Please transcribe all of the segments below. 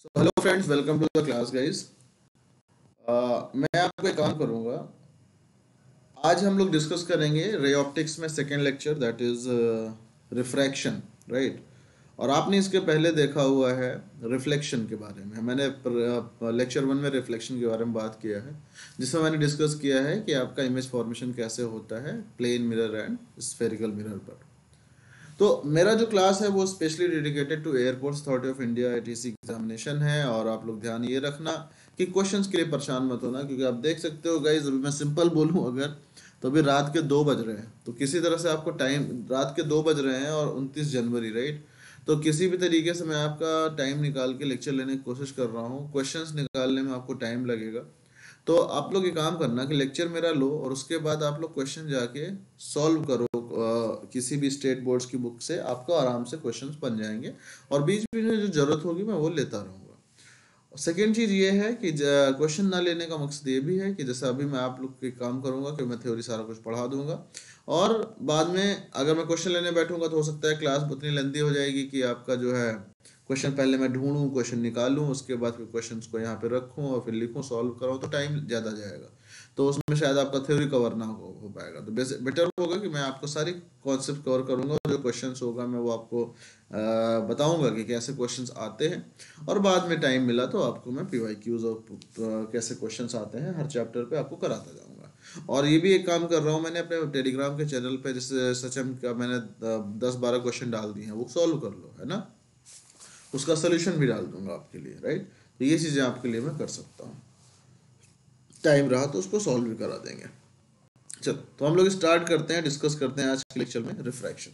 So hello friends welcome to the class guys मैं आपको एक काम करूँगा। आज हम लोग डिस्कस करेंगे रे ऑप्टिक्स में second lecture that is refraction right और आपने इसके पहले देखा हुआ है रिफ्लेक्शन के बारे में। मैंने लेक्चर वन में रिफ्लेक्शन के बारे में बात किया है, जिसमें मैंने डिस्कस किया है कि आपका इमेज फॉर्मेशन कैसे होता है plane mirror and spherical mirror पर। तो मेरा जो क्लास है वो specially dedicated to airports authority of India C examination है और आप लोग ध्यान ये रखना कि क्वेश्चंस के लिए परेशान मत होना, क्योंकि आप देख सकते हो गाइज़ अभी मैं सिंपल बोलूँ अगर तो अभी रात के दो बज रहे हैं। तो किसी तरह से आपको टाइम रात के दो बज रहे हैं और उनतीस जनवरी राइट तो किसी भी तरीके से मैं आपका टाइम निकाल के लेक्चर लेने की कोशिश कर रहा हूँ। क्वेश्चंस निकालने में आपको टाइम लगेगा। तो आप लोग ये काम करना कि लेक्चर मेरा लो और उसके बाद आप लोग क्वेश्चन जाके सॉल्व करो आ, किसी भी स्टेट बोर्ड्स की बुक से आपको आराम से क्वेश्चंस बन जाएँगे। और बीच बीच में जो ज़रूरत होगी मैं वो लेता रहूँगा। सेकेंड चीज़ ये है कि क्वेश्चन ना लेने का मकसद ये भी है कि जैसे अभी मैं आप लोग के काम करूँगा कि मैं थ्योरी सारा कुछ पढ़ा दूँगा। और बाद में अगर मैं क्वेश्चन लेने बैठूँगा तो हो सकता है क्लास उतनी लेंदी हो जाएगी कि आपका जो है क्वेश्चन पहले मैं ढूंढूं क्वेश्चन निकालूं उसके बाद फिर क्वेश्चंस को यहाँ पे रखूँ और फिर लिखूं सॉल्व कराऊं तो टाइम ज़्यादा जाएगा। तो उसमें शायद आपका थ्योरी कवर ना हो, हो पाएगा। तो बेटर होगा कि मैं आपको सारी कॉन्सेप्ट कवर करूँगा जो क्वेश्चन होगा मैं वो आपको बताऊँगा कि कैसे क्वेश्चन आते हैं। और बाद में टाइम मिला तो आपको मैं पी वाई क्यूज और कैसे क्वेश्चन आते हैं हर चैप्टर पर आपको कराता जाऊँगा। और ये भी एक काम कर रहा हूँ मैंने अपने टेलीग्राम के चैनल पे जैसे सचम का मैंने दस बारह क्वेश्चन डाल दिए हैं वो सॉल्व कर लो है ना? उसका सोल्यूशन भी डाल दूँगा आपके लिए राइट तो ये चीज़ें आपके लिए मैं कर सकता हूँ। टाइम रहा तो उसको सॉल्व भी करा देंगे। चलो तो हम लोग स्टार्ट करते हैं डिस्कस करते हैं आज के लेक्चर में refraction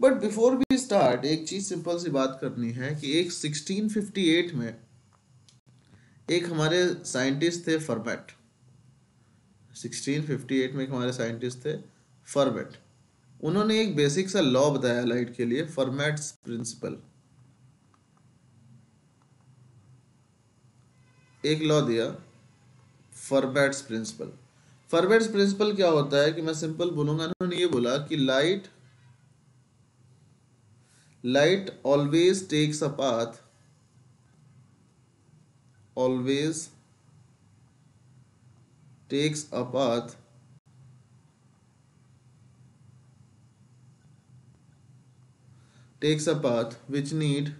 but before we start एक चीज़ सिंपल सी बात करनी है कि एक 1658 में एक हमारे साइंटिस्ट थे फर्मेट 1658 में एक हमारे साइंटिस्ट थे फर्मेट उन्होंने एक बेसिक सा लॉ बताया लाइट के लिए फर्मेट्स प्रिंसिपल एक लॉ दिया फरबैट्स प्रिंसिपल फरबैट्स प्रिंसिपल क्या होता है कि मैं सिंपल बोलूँगा उन्होंने ये बोला कि light light always takes a path always takes a path takes a path which need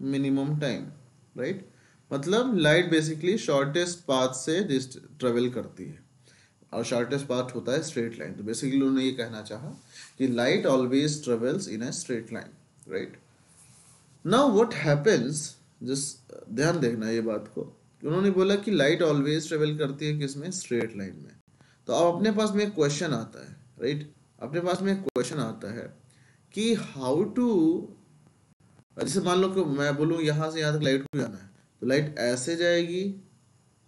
minimum time right मतलब लाइट बेसिकली शॉर्टेस्ट पाथ से ट्रेवल करती है। और शॉर्टेस्ट पाथ होता है स्ट्रेट लाइन तो बेसिकली उन्होंने ये कहना चाहा कि light always travels in a straight line right now what happens just ध्यान देखना ये बात को। उन्होंने बोला कि लाइट ऑलवेज ट्रेवल करती है किसमें स्ट्रेट लाइन में। तो अब अपने पास में एक क्वेश्चन आता है राइट अपने पास में एक क्वेश्चन आता है कि हाउ टू जैसे मान लो कि मैं बोलूँ यहाँ से यहाँ तक लाइट को जाना है तो लाइट ऐसे जाएगी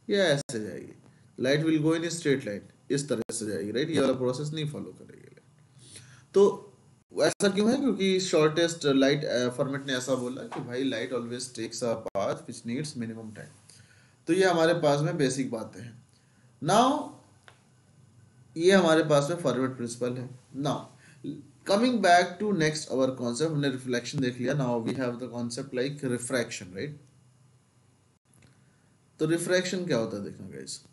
या ऐसे जाएगी? Light will go in straight line इस तरह से जाएगी राइट ये वाला प्रोसेस नहीं फॉलो करेगी तो ऐसा क्यों है? क्योंकि शॉर्टेस्ट लाइट फॉर्मेट ने ऐसा बोला कि भाई light always takes a path which needs minimum time तो ये हमारे पास में बेसिक बातें हैं। नाउ ये हमारे पास में फॉर्मेट प्रिंसिपल है। Now coming back to next our concept हमने रिफ्लेक्शन देख लिया। Now we have the concept like refraction right तो रिफ्रैक्शन क्या होता है देखना guys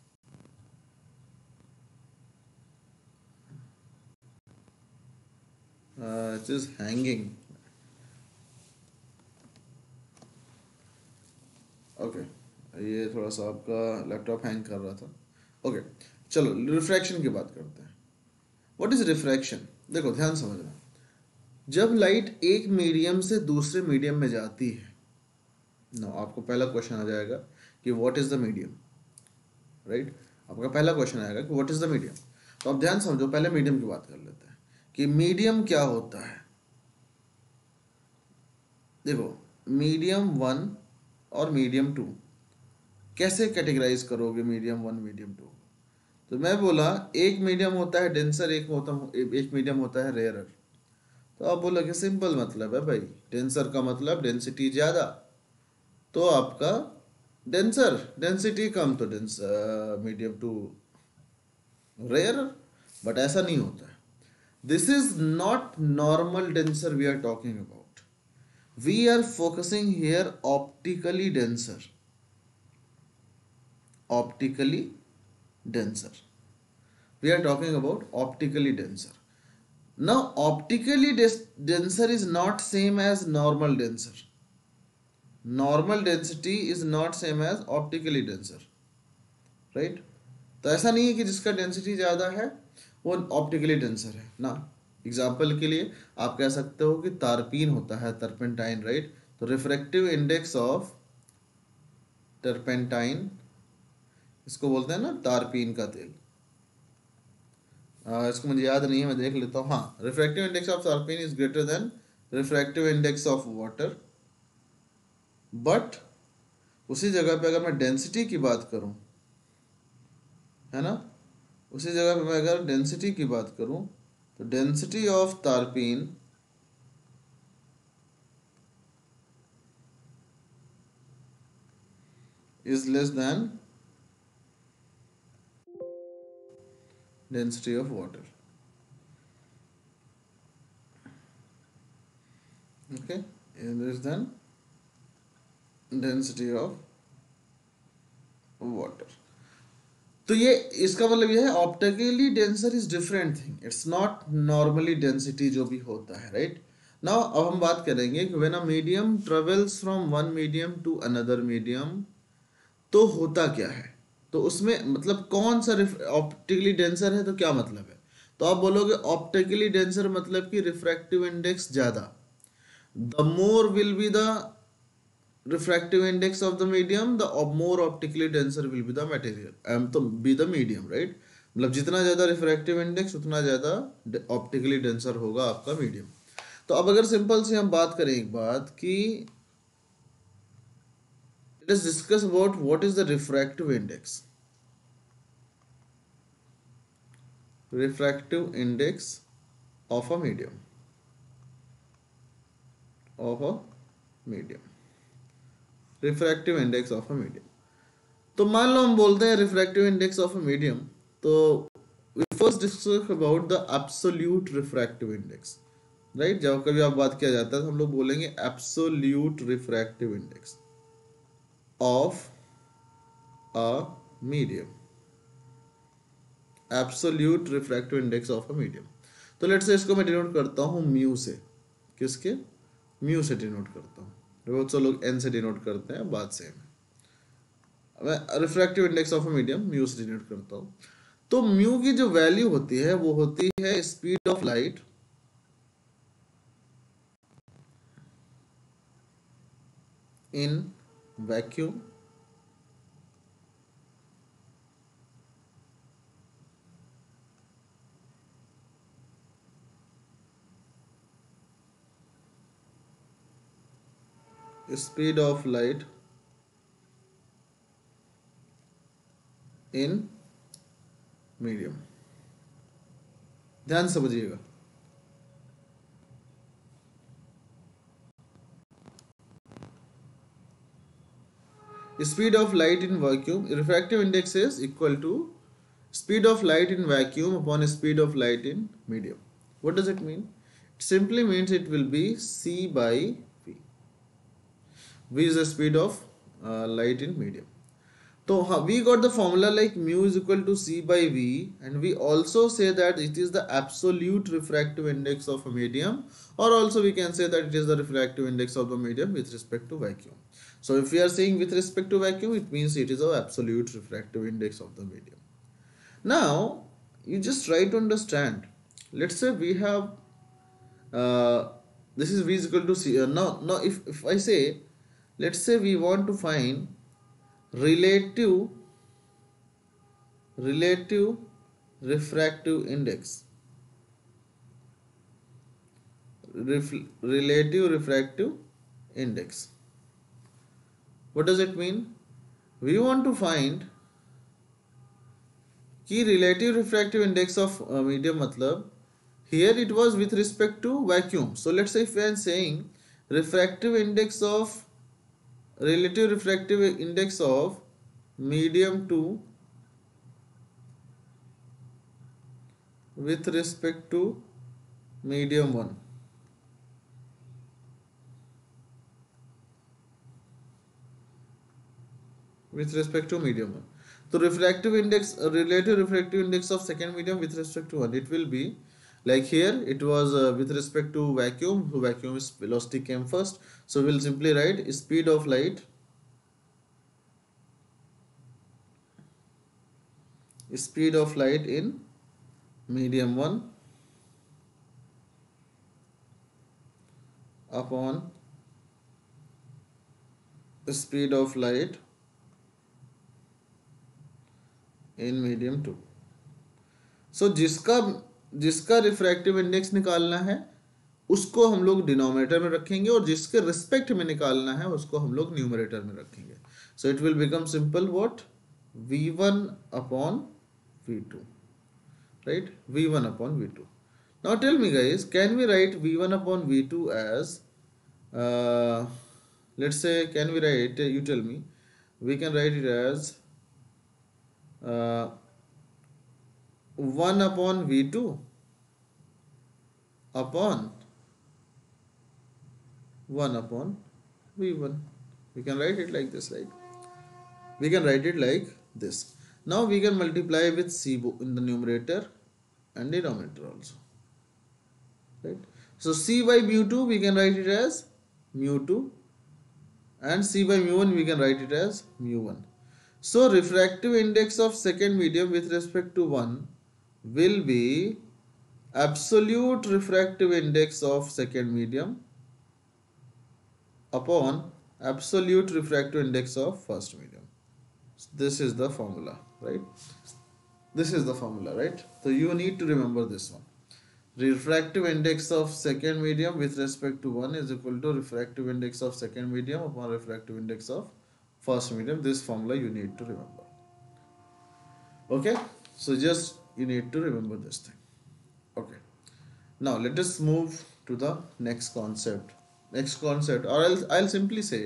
it is hanging okay ये थोड़ा सा आपका लैपटॉप हैंग कर रहा था। ओके okay, चलो रिफ्रैक्शन की बात करते हैं। व्हाट इज़ रिफ्रैक्शन देखो, ध्यान समझना। जब लाइट एक मीडियम से दूसरे मीडियम में जाती है ना आपको पहला क्वेश्चन आ जाएगा कि what is the medium right आपका पहला क्वेश्चन आएगा कि व्हाट इज़ द मीडियम तो आप ध्यान समझो, पहले मीडियम की बात कर लेते हैं कि मीडियम क्या होता है? देखो मीडियम वन और मीडियम टू कैसे कैटेगराइज करोगे मीडियम वन मीडियम टू तो मैं बोला, एक मीडियम होता है डेंसर एक होता एक मीडियम होता है रेयरर तो आप बोला कि सिंपल मतलब है भाई. डेंसर का मतलब डेंसिटी ज़्यादा तो आपका डेंसर डेंसिटी कम तो dense medium to rare but ऐसा नहीं होता है. This is not normal denser we are talking about we are focusing here optically denser optically denser we are talking about optically denser now optically denser is not same as normal denser normal density is not same as optically denser right तो ऐसा नहीं है कि जिसका density ज़्यादा है वो optically denser है ना एग्ज़ाम्पल के लिए आप कह सकते हो कि तारपीन होता है टर्पेंटाइन राइट तो रिफ्रेक्टिव इंडेक्स ऑफ़ टर्पेंटाइन इसको बोलते हैं ना तारपीन का तेल। आ, इसको मुझे याद नहीं है मैं देख लेता हूँ। हाँ refractive index of तारपीन is greater than refractive index of water but उसी जगह पे अगर मैं डेंसिटी की बात करूँ है ना? उसी जगह पे मैं अगर डेंसिटी की बात करूँ तो density of तारपीन is less than density of water. Okay, and this then density of water. तो ये, इसका मतलब ये है optically denser is different thing it's not normally density जो भी होता है राइट right? नाउ अब हम बात करेंगे कि when a medium travels from one medium to another medium तो होता क्या है? तो उसमें मतलब कौन सा ऑप्टिकली डेंसर है तो क्या मतलब है? तो आप बोलोगे ऑप्टिकली डेंसर मतलब कि रिफ्रैक्टिव इंडेक्स ज़्यादा। The more will be the refractive index of the medium the more optically denser will be the material M तो बी द मीडियम राइट मतलब जितना ज़्यादा रिफ्रैक्टिव इंडेक्स उतना ज़्यादा ऑप्टिकली डेंसर होगा आपका मीडियम तो अब अगर सिंपल से हम बात करें एक बात कि let us discuss about what is the refractive index. Refractive index of a medium. Of a medium. Refractive index of a medium. तो मान लो हम बोलते हैं refractive index of a medium तो we first discuss about the absolute refractive index right जब कभी आप बात किया जाता है तो हम लोग बोलेंगे absolute refractive index of a medium. Absolute refractive index of a medium तो लेट से इसको मैं डिनोट करता हूँ म्यू से। किसके? म्यू से डिनोट करता हूँ। बहुत से लोग एन से डिनोट करते हैं, बात सेम है। मैं refractive index of a medium mu से डिनोट करता हूँ। तो म्यू की जो वैल्यू होती है, वो होती है speed of light in vacuum speed of light in medium ध्यान समझिएगा। Speed of light in vacuum refractive index is equal to speed of light in vacuum upon speed of light in medium. What does it mean? It simply means it will be c by v. V is the speed of uh, light in medium. So we got the formula like mu is equal to c by v and we also say that it is the absolute refractive index of a medium or also we can say that it is the refractive index of the medium with respect to vacuum so if we are saying with respect to vacuum, it means it is the absolute refractive index of the medium. Now, you just try to understand. Let's say we have, uh, this is V is equal to C. Uh, now, now if, if I say, let's say we want to find relative, relative refractive index. Ref, relative refractive index what does it mean? We want to find key relative refractive index of uh, medium matlab. Here it was with respect to vacuum. So let's say if I am saying refractive index of relative refractive index of medium to with respect to medium 1 with respect to medium 1 so refractive index relative refractive index of second medium with respect to 1 it will be like here it was uh, with respect to vacuum vacuum is velocity came first. So we'll simply write speed of light speed of light in medium 1 upon speed of light in medium two so जिसका जिसका refractive index निकालना है, उसको हम लोग denominator में रखेंगे और जिसके रिस्पेक्ट में निकालना है, उसको हम लोग न्यूमरेटर में रखेंगे। So it will become simple what v one upon v two right v one upon v two now tell me guys can we write v one upon v two as let's say can we write you tell me we can write it as uh, 1 upon v2 upon 1 upon v1 we can write it like this right? We can write it like this. Now we can multiply with c in the numerator and denominator also. Right? So c by mu2 we can write it as mu2 and c by mu1 we can write it as mu1 so refractive index of second medium with respect to 1 will be absolute refractive index of second medium upon absolute refractive index of first medium. This is the formula right? This is the formula right? So you need to remember this one. Refractive index of second medium with respect to 1 is equal to refractive index of second medium upon refractive index of first medium this formula you need to remember okay so just you need to remember this thing okay now let us move to the next concept next concept or else i'll simply say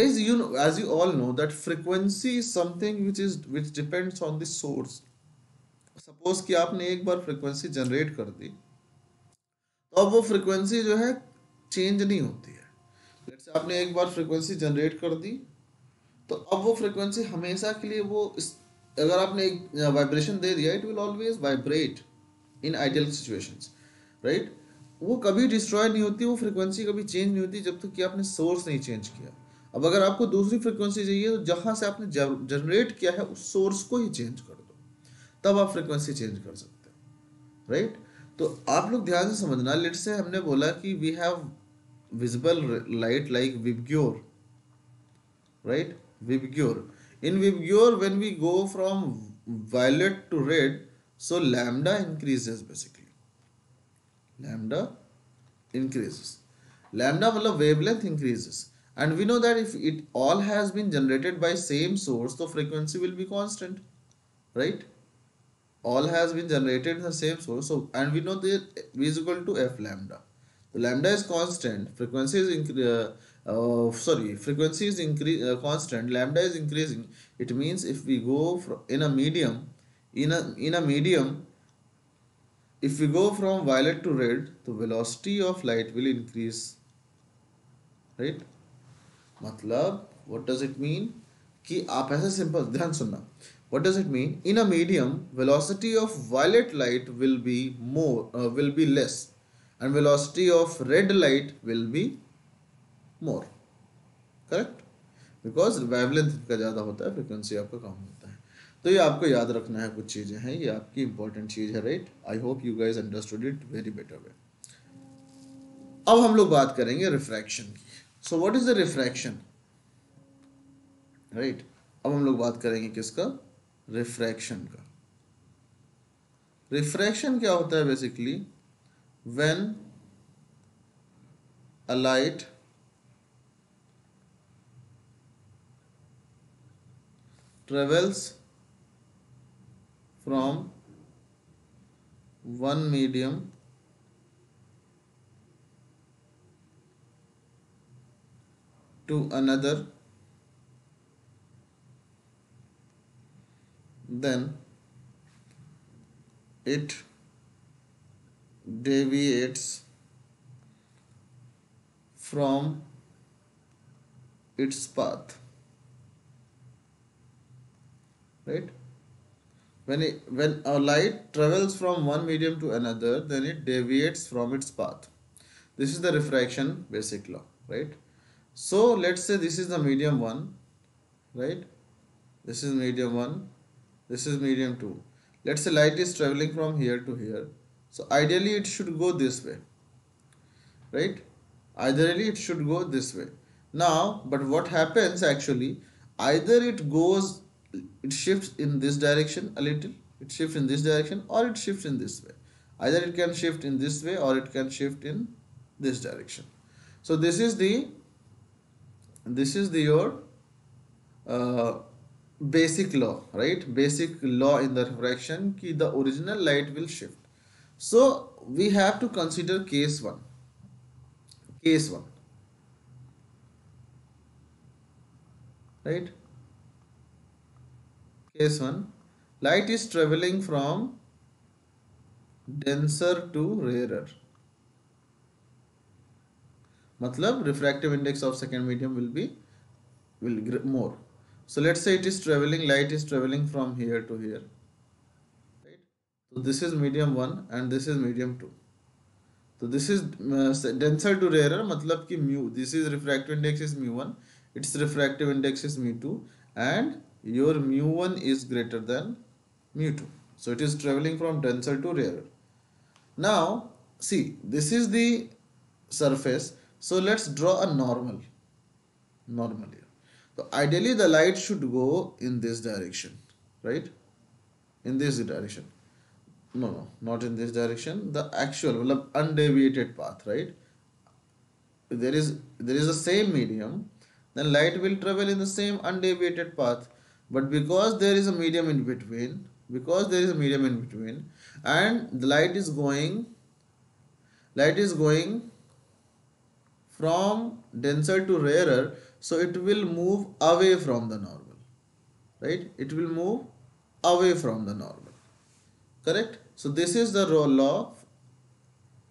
guys you know as you all know that frequency is something which is which depends on the source suppose कि आपने एक बार frequency generate कर दी तो अब वो frequency जो है change नहीं होती है जैसे आपने एक बार फ्रीक्वेंसी जनरेट कर दी तो अब वो फ्रीक्वेंसी हमेशा के लिए वो इस, अगर आपने एक वाइब्रेशन दे दिया it will always vibrate in ideal situations right वो कभी डिस्ट्रॉय नहीं होती, वो फ्रीक्वेंसी कभी चेंज नहीं होती जब तक कि आपने सोर्स नहीं चेंज किया। अब अगर आपको दूसरी फ्रिक्वेंसी चाहिए तो जहाँ से आपने जनरेट किया है, उस सोर्स को ही चेंज कर दो। तब आप फ्रिक्वेंसी चेंज कर सकते हो राइट तो आप लोग ध्यान से समझना लेट से हमने बोला कि we have visible light like VIBGYOR right VIBGYOR in VIBGYOR when we go from violet to red so lambda increases basically lambda increases lambda मतलब wavelength increases and we know that if it all has been generated by same source the frequency will be constant right all has been generated in the same source so and we know that v is equal to f lambda Is constant frequency is uh, uh, sorry frequency is increase uh, constant lambda is increasing it means if we go from in a medium in a in a medium if we go from violet to red the velocity of light will increase right मतलब what does it mean कि आप ऐसे simple ध्यान सुनना what does it mean in a medium velocity of violet light will be more uh, will be less and velocity of red light will be more, correct? Because wavelength का ज़्यादा होता है, frequency आपका कम होता है। तो ये आपको याद रखना है कुछ चीज़ें हैं, ये आपकी इंपॉर्टेंट चीज़ है right I hope you guys understood it very better way अब हम लोग बात करेंगे रिफ्रैक्शन की। So what is the refraction right अब हम लोग बात करेंगे किसका? रिफ्रैक्शन का। रिफ्रैक्शन क्या होता है basically when a light travels from one medium to another then it deviates from its path right? When it, when a light travels from one medium to another then it deviates from its path. This is the refraction basic law right? So let's say this is the medium 1 right? This is medium 1 this is medium 2 let's say light is traveling from here to here so ideally it should go this way. Right? Ideally it should go this way. Now but what happens actually either it goes it shifts in this direction a little it shifts in this direction or it shifts in this way. Either it can shift in this way or it can shift in this direction. So this is the this is the your uh, basic law right? Basic law in the refraction ki the original light will shift so we have to consider case 1 case 1 right? Case 1 light is traveling from denser to rarer. Matlab refractive index of second medium will be will more. So let's say it is traveling light is traveling from here to here so this is medium 1 and this is medium 2 so this is uh, denser to rarer matlab ki mu this is refractive index is mu 1 its refractive index is mu 2 and your mu 1 is greater than mu 2 so it is traveling from denser to rarer. Now see this is the surface. So let's draw a normal normal here. So ideally the light should go in this direction, right? In this direction. No, no, not in this direction. The actual undeviated path, right? There is there is the same medium, then light will travel in the same undeviated path. But because there is a medium in between, because there is a medium in between, and the light is going, light is going from denser to rarer, so it will move away from the normal right it will move away from the normal correct so this is the law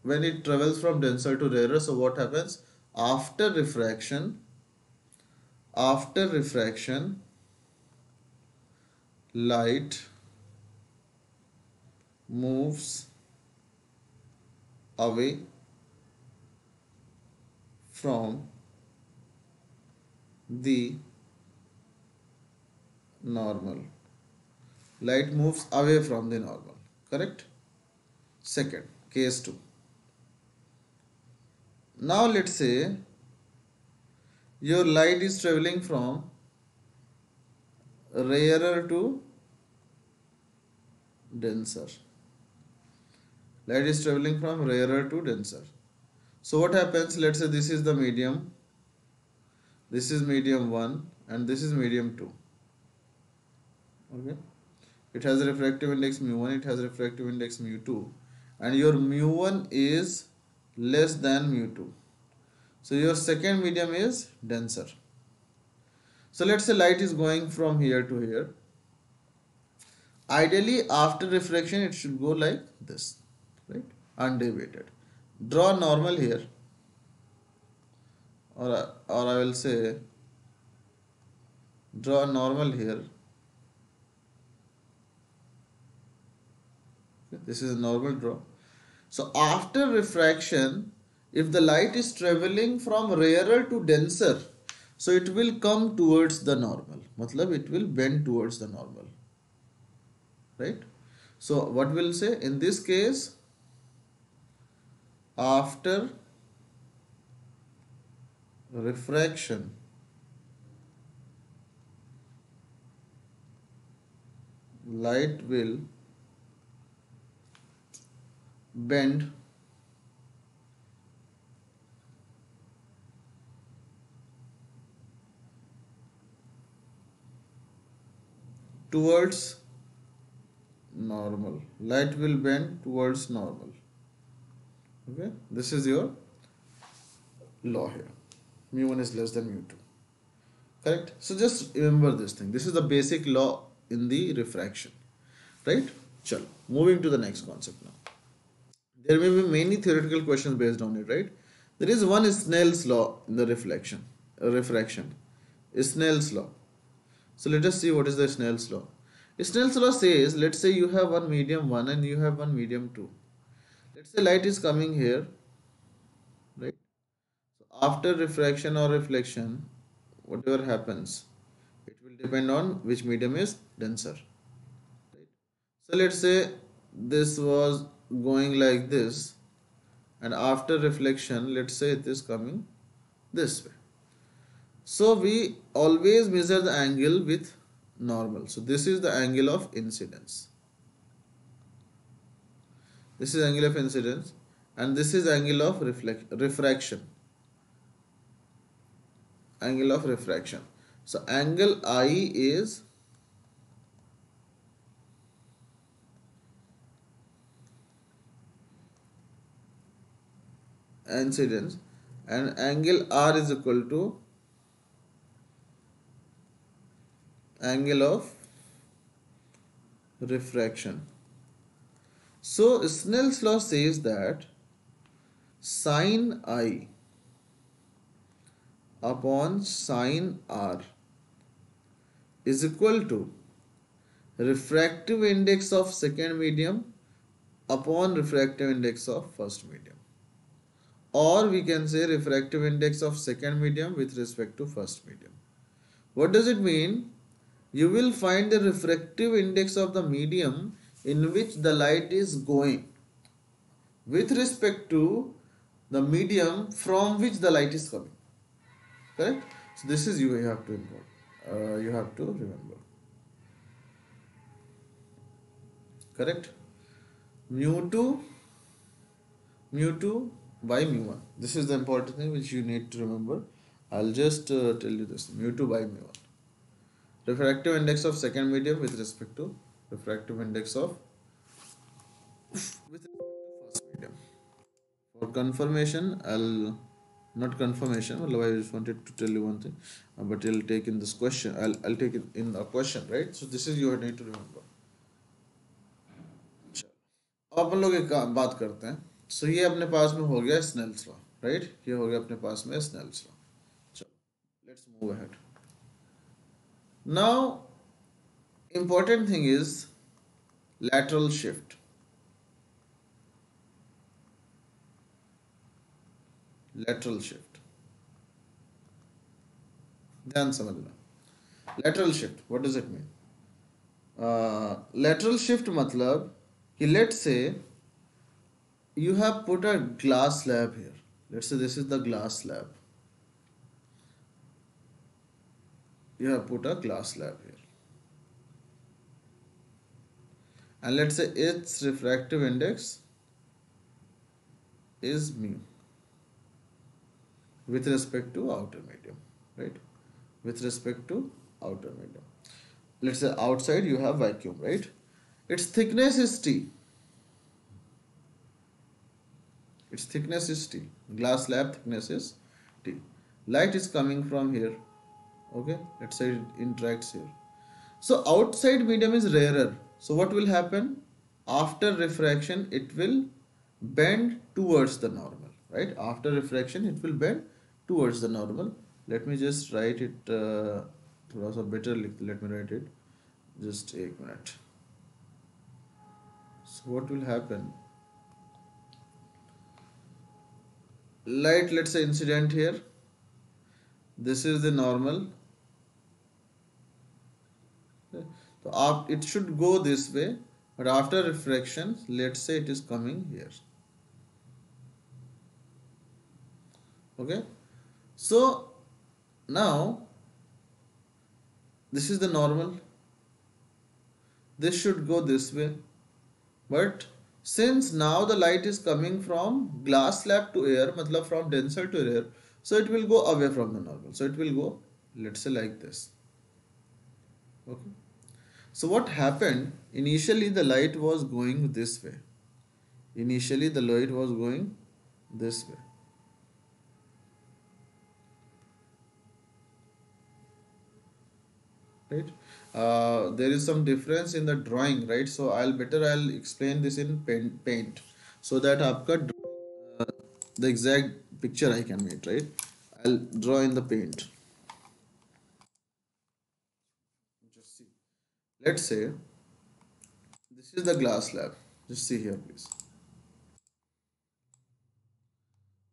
when it travels from denser to rarer so what happens after refraction after refraction light moves away from the normal. Light moves away from the normal. Correct? Second, case 2. Now let's say your light is traveling from rarer to denser. Light is traveling from rarer to denser. So what happens? Let's say this is the medium this is medium 1 and this is medium 2 okay it has a refractive index mu 1 it has refractive index mu 2 and your mu 1 is less than mu 2 so your second medium is denser. So let's say light is going from here to here. Ideally after refraction it should go like this right? Undeviated. Draw normal here. Or or I will say draw normal here this is a normal draw. So after refraction if the light is traveling from rarer to denser so it will come towards the normal. Matlab it will bend towards the normal. Right? So what will say? In this case after refraction light will bend. Towards normal. Light will bend towards normal. Okay? This is your law here. Mu1 is less than mu2 correct? So just remember this thing. This is the basic law in the refraction. Right? Chalo. Moving to the next concept now there may be many theoretical questions based on it right? There is one snell's law in the reflection uh, refraction. Snell's law. So let us see what is the snell's law. Snell's law says let's say you have one medium 1 and you have one medium 2 let's say light is coming here right? So after refraction or reflection whatever happens it will depend on which medium is denser right? so let's say this was going like this and after reflection let's say it is coming this way. So we always measure the angle with normal. So this is the angle of incidence. This is angle of incidence and this is angle of reflect refraction. Angle of refraction. So angle i is incidence. And angle r is equal to angle of refraction. So Snell's law says that sine i upon sine r is equal to refractive index of second medium upon refractive index of first medium or we can say refractive index of second medium with respect to first medium. What does it mean? You will find the refractive index of the medium in which the light is going with respect to the medium from which the light is coming. Correct? So this is you have to uh, you have to remember. Correct? Mu 2 mu 2 by mu 1 this is the important thing which you need to remember i'll just uh, tell you this mu 2 by mu 1 refractive index of second medium with respect to refractive index of with first medium. For confirmation, I'll not confirmation. Well, I just wanted to tell you one thing, uh, but I'll take in this question. I'll I'll take it in a question, right? So this is you need to remember. अपन लोग एक बात करते हैं सो ये अपने पास में हो गया स्नेल्स लॉ राइट ये हो गया अपने पास में Snell's law let's move ahead now important thing is lateral shift lateral shift ध्यान समझना lateral shift what does it mean lateral shift मतलब कि लेट से you have put a glass slab here. Let's say this is the glass slab. You have put a glass slab here. And let's say its refractive index is mu with respect to outer medium right? With respect to outer medium. Let's say outside you have vacuum right? Its thickness is t its thickness is t glass slab thickness is t light is coming from here okay let's say it interacts here so outside medium is rarer so what will happen? After refraction, it will bend towards the normal, right? After refraction, it will bend towards the normal. Let me just write it uh, thoda better. Let me write it. Just a minute. So what will happen? Light, let's say incident here. This is the normal. So it should go this way but after refraction let's say it is coming here. Okay? So now this is the normal. This should go this way but since now the light is coming from glass slab to air matlab from denser to air so it will go away from the normal so it will go let's say like this okay so what happened? Initially the light was going this way. Initially the light was going this way. Right? Uh, there is some difference in the drawing right? So i'll better i'll explain this in paint, paint. So that aapka uh, the exact picture i can make right? I'll draw in the paint. Just see. Let's say this is the glass slab just see here please.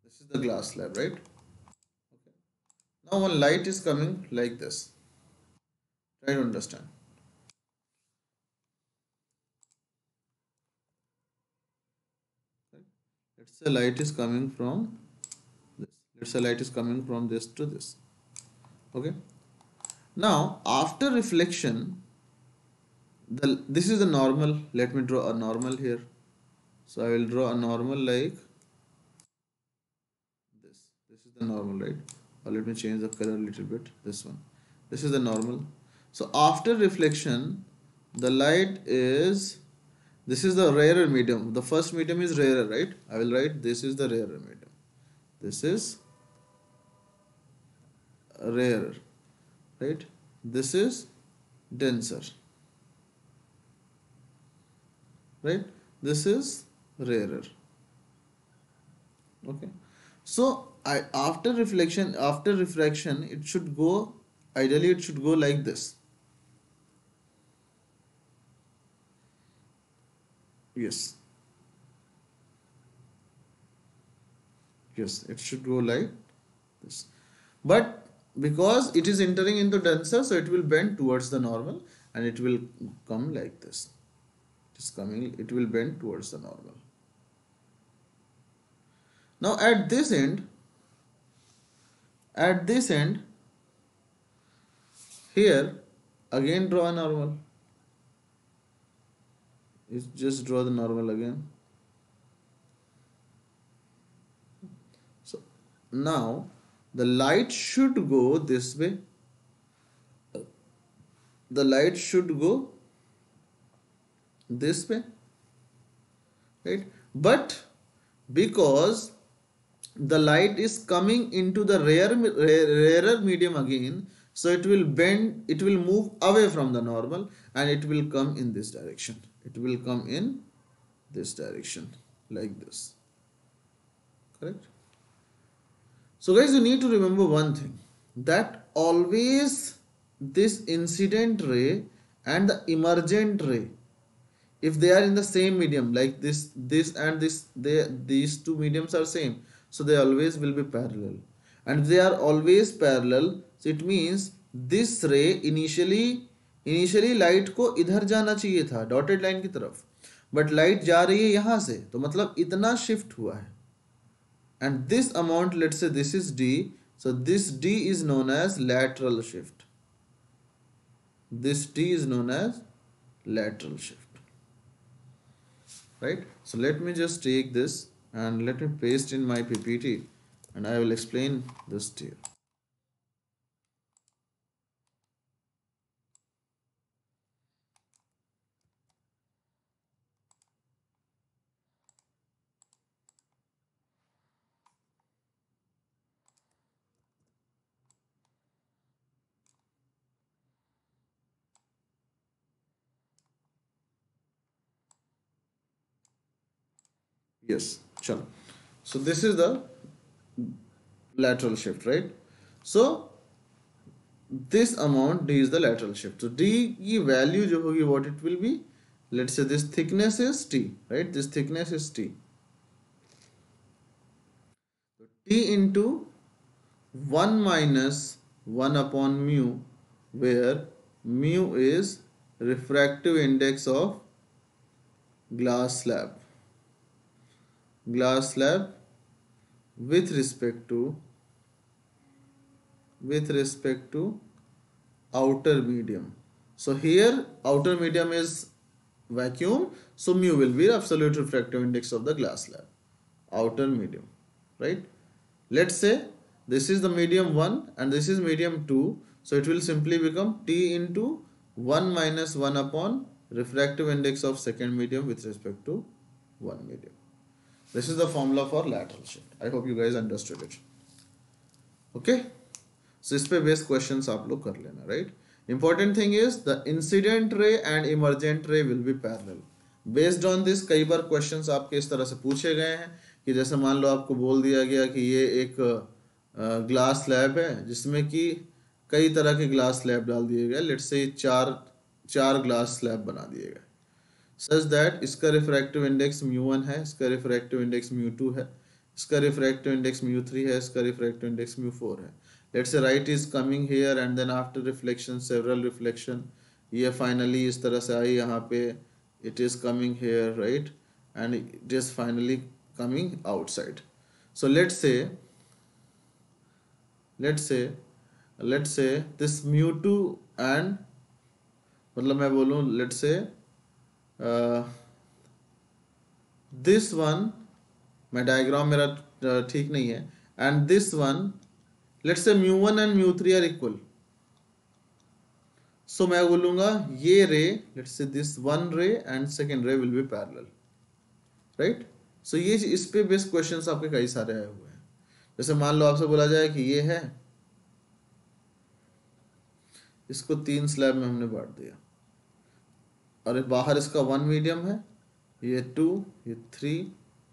This is the glass slab right? Now one light is coming like this try to understand. Let's say light is coming from this. Let's say light is coming from this to this. Okay? Now after reflection the this is the normal. Let me draw a normal here. So I will draw a normal like this. This is the normal right? Or let me change the color a little bit. This one. This is the normal so after reflection the light is this is the rarer medium. The first medium is rarer right? I will write this is the rarer medium. This is rarer right? This is denser right? This is rarer. Okay. So I after reflection after refraction it should go ideally it should go like this yes. Yes it should go like this. But because it is entering into denser so it will bend towards the normal and it will come like this. Is coming it will bend towards the normal. Now at this end at this end here again draw a normal is just draw the normal again. So now the light should go this way. The light should go this way. Right? But because the light is coming into the rare rarer medium again so it will bend it will move away from the normal and it will come in this direction it will come in this direction like this. Correct? So guys you need to remember one thing that always this incident ray and the emergent ray if they are in the same medium like this this and this they these two mediums are same so they always will be parallel. And they are always parallel so it means this ray initially initially light को इधर जाना चाहिए था dotted line की तरफ़। But light जा रही है यहाँ से तो मतलब इतना शिफ्ट हुआ है। And this amount let say this is d so this d is known as lateral shift this d is known as lateral shift right so let me just take this and let me paste in my PPT and I will explain this to yes sure so this is the lateral shift right so this amount d is the lateral shift so d की value जो होगी what it will be let's say this thickness is t right this thickness is t so t into 1 minus 1 upon mu where mu is refractive index of glass slab glass slab with respect to with respect to outer medium. So here outer medium is vacuum. So mu will be absolute refractive index of the glass slab. Outer medium right? Let's say this is the medium 1 and this is medium 2 so it will simply become t into 1 minus 1 upon refractive index of second medium with respect to 1 medium this is the formula for lateral shift. I hope you guys understood it. Okay. So इस पे based questions आप लोग कर लेना right important thing is the incident ray and emergent ray will be parallel based on this कई बार questions आपके इस तरह से पूछे गए हैं कि जैसे मान लो आपको बोल दिया गया कि ये एक ग्लास स्लैब है जिसमें कि कई तरह के ग्लास स्लैब डाल दिए गए लेट से चार चार ग्लास स्लैब बना दिए गए सच दैट इसका रिफ्रैक्टिव इंडेक्स म्यू वन है, इसका रिफ्रैक्टिव इंडेक्स म्यू टू है, इसका रिफ्रैक्टिव इंडेक्स म्यू थ्री है, इसका रिफ्रैक्टिव इंडेक्स म्यू फोर है। Let's say right is coming here and then after reflection several reflection ये फाइनली इस तरह से आई यहाँ पे it is coming here right and it is finally coming outside so let's say let's say let's say this mu two and मतलब मैं बोलूँ लेट्स दिस वन मैं डायग्राम मेरा uh, ठीक नहीं है. And this one let's say mu one and mu three are equal so मैं बोलूँगा ये ray let's say this one ray and second ray will be parallel right so ये इस पे बेस्ट क्वेश्चंस आपके कई सारे आए हुए हैं. जैसे मान लो आपसे बोला जाए कि ये है. इसको तीन स्लैब में हमने बांट दिया. और बाहर इसका वन मीडियम है, ये टू ये थ्री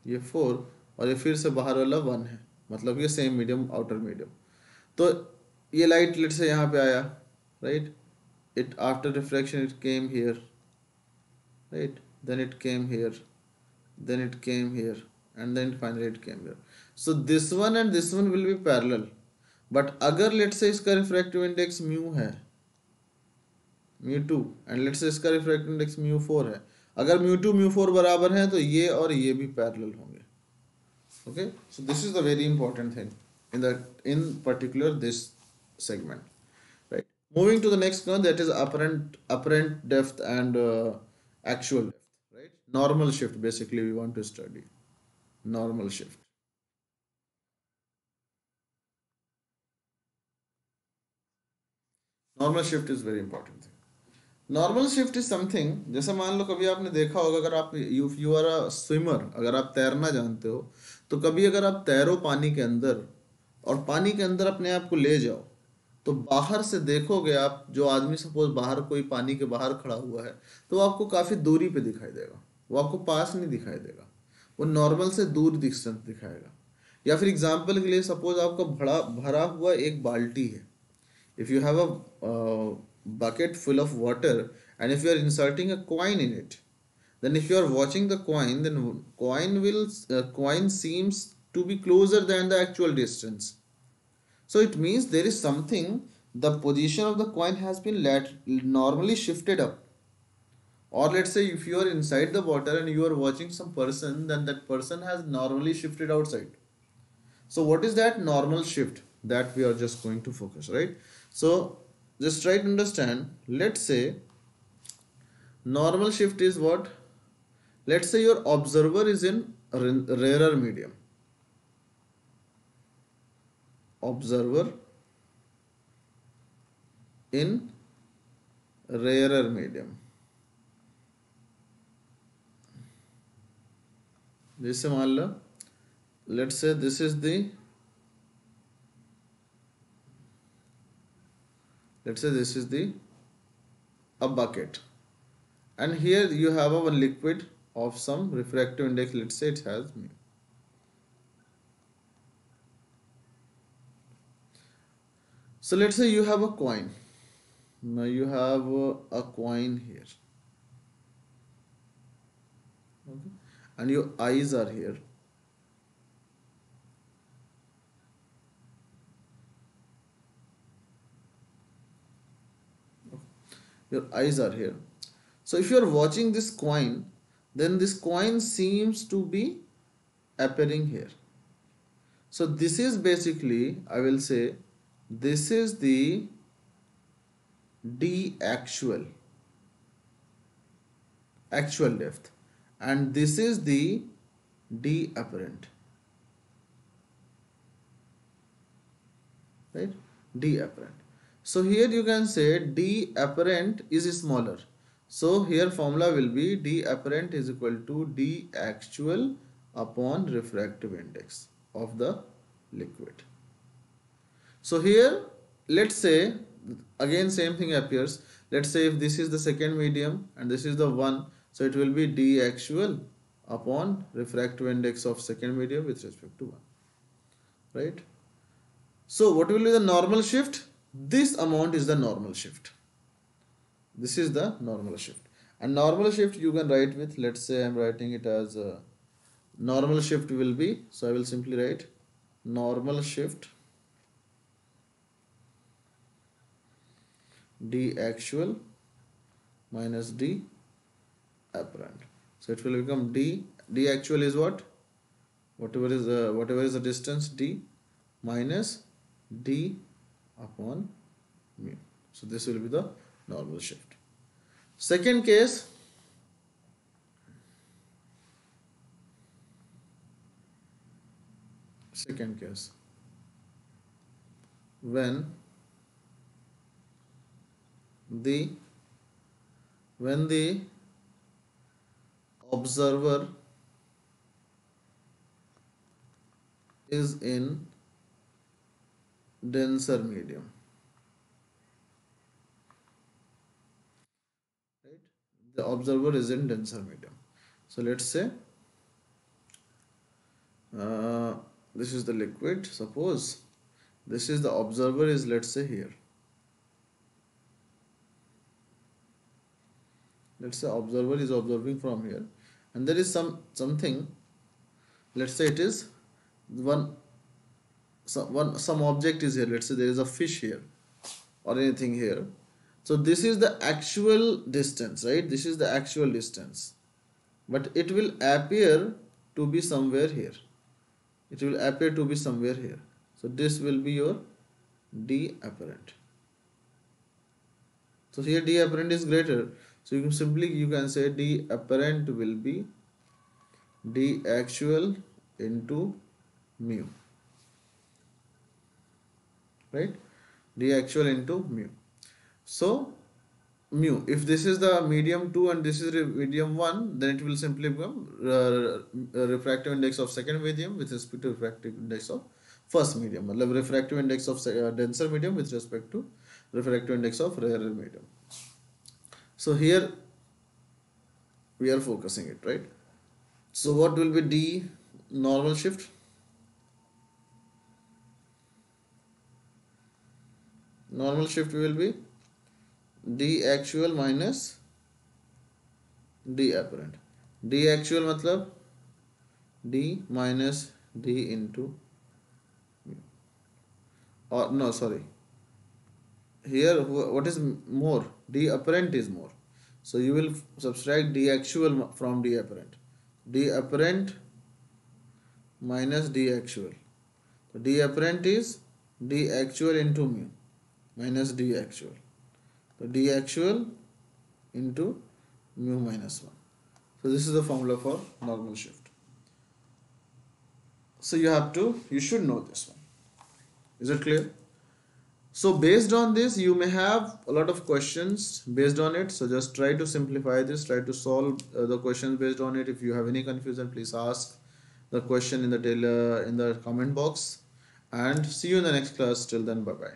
ये फोर और ये फिर से बाहर वाला वन है। मतलब ये सेम मीडियम आउटर मीडियम तो ये लाइट लेट से यहाँ पे आया right it after reflection it came here right then it came here then it came here and then finally it came here so this one and this one will be parallel but अगर let say इसका refractive index mu है mu two and let's इसका refract index mu four है। अगर mu two, mu four बराबर हैं तो ये और ये भी पैरेलल होंगे। Okay so this is the very important thing in the in particular this segment right moving to the next that is apparent apparent depth and actual right normal shift basically we want to study normal shift normal shift. Is very important. Normal shift is something जैसे मान लो कभी आपने देखा होगा, अगर आप you you are a swimmer अगर आप तैरना जानते हो तो कभी अगर आप तैरो पानी के अंदर, और पानी के अंदर अपने आप को ले जाओ तो बाहर से देखोगे आप, जो आदमी सपोज़ बाहर, कोई पानी के बाहर खड़ा हुआ है तो आपको काफ़ी दूरी पे दिखाई देगा, वो आपको पास नहीं दिखाई देगा, वो नॉर्मल से दूर डिस्टेंस दिखाएगा। या फिर एग्ज़ाम्पल के लिए सपोज़ आपका भरा भरा हुआ एक बाल्टी है if you have a bucket full of water and if you are inserting a coin in it then if you are watching the coin then coin will uh, coin seems to be closer than the actual distance. So it means there is something the position of the coin has been let, normally shifted up. Or let's say if you are inside the water and you are watching some person then that person has normally shifted outside. So what is that normal shift that we are just going to focus right? So just try to understand let's say normal shift is what let's say your observer is in rarer medium observer in rarer medium जैसे मान लो let's say this is the let's say this is the a bucket. And here you have a one liquid of some refractive index. Let's say it has mu. So let's say you have a coin. Now you have a, coin here. Okay. And your eyes are here your eyes are here. So if you are watching this coin then this coin seems to be appearing here. So this is basically i will say this is the d actual actual depth and this is the d apparent. Right? D apparent so here you can say D apparent is smaller. So here formula will be D apparent is equal to D actual upon refractive index of the liquid. So here let's say again same thing appears let's say if this is the second medium and this is the one so it will be d actual upon refractive index of second medium with respect to one right so what will be the normal shift this amount is the normal shift. This is the normal shift. And normal shift you can write with let's say i'm writing it as a normal shift will be so i will simply write normal shift d actual minus d apparent. So it will become d d actual is what? Whatever is uh, whatever is the distance d minus d upon mu. So this will be the normal shift. Second case second case when the when the observer is in denser medium. Right? The observer is in denser medium. So let's say uh, this is the liquid. Suppose this is the observer is let's say here. Let's say observer is observing from here. And there is some something let's say it is one some one some object is here. Let's say there is a fish here or anything here. So this is the actual distance right? This is the actual distance. But it will appear to be somewhere here. It will appear to be somewhere here. So this will be your d apparent. So here d apparent is greater. So you can simply you can say d apparent will be d actual into mu right? d actual into mu. So mu if this is the medium 2 and this is medium 1 then it will simply become uh, refractive index of second medium with respect to refractive index of first medium. refractive index of uh, denser medium with respect to refractive index of rarer medium. So here we are focusing it right? So what will be d normal shift normal shift will be d actual minus d apparent d actual matlab d minus d into or no sorry. Here what is more? d apparent is more. So you will subtract d actual from d apparent d apparent minus d actual d apparent is d actual into mu minus d actual so d actual into mu minus 1 so this is the formula for normal shift so you have to you should know this one is it clear so based on this, you may have a lot of questions based on it. So just try to simplify this, try to solve uh, the questions based on it. If you have any confusion, please ask the question in the in the comment box. And see you in the next class. Till then, bye bye.